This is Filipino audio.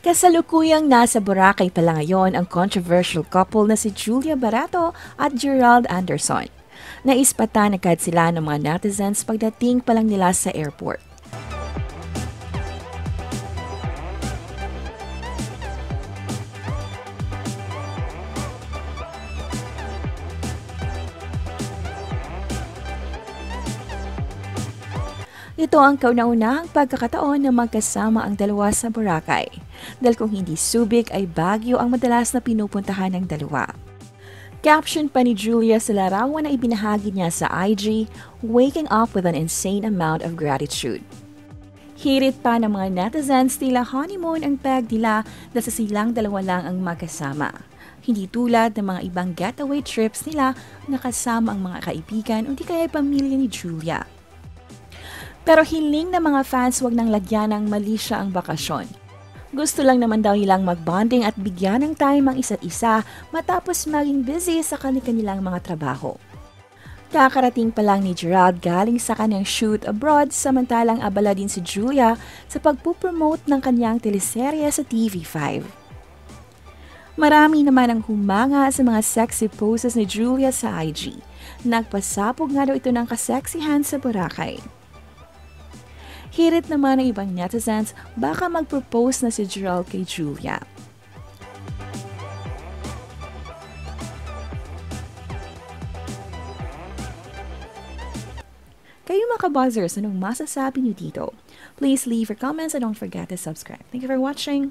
Kasalukuyang nasa Boracay pala ngayon ang controversial couple na si Julia Barato at Gerald Anderson. Naispatan agad sila ng mga netizens pagdating pa lang nila sa airport. Ito ang kauna-unahang pagkakataon na magkasama ang dalawa sa Boracay. Dahil kung hindi Subic ay Baguio ang madalas na pinupuntahan ng dalawa. Caption pa ni Julia sa larawan na ibinahagi niya sa IG, waking up with an insane amount of gratitude. Hirit pa ng mga netizens tila honeymoon ang peg nila dahil sa silang dalawa lang ang magkasama. Hindi tulad ng mga ibang getaway trips nila na kasama ang mga kaibigan o di kaya pamilya ni Julia. Pero hiling ng mga fans wag nang lagyan ng mali siya ang bakasyon. Gusto lang naman daw nilang magbonding at bigyan ng time ang isa't isa matapos maging busy sa kanilang mga trabaho. Kakarating pa lang ni Gerald galing sa kanyang shoot abroad samantalang abala din si Julia sa pagpupromote ng kanyang teleserye sa TV5. Marami naman ang humanga sa mga sexy poses ni Julia sa IG. Nagpasapog nga daw ito ng kaseksihan sa Boracay. Hirit naman ng ibang netizens baka mag-propose na si Gerald kay Julia. Kayo mga kabuzzers, anong masasabi niyo dito? Please leave your comments and don't forget to subscribe. Thank you for watching.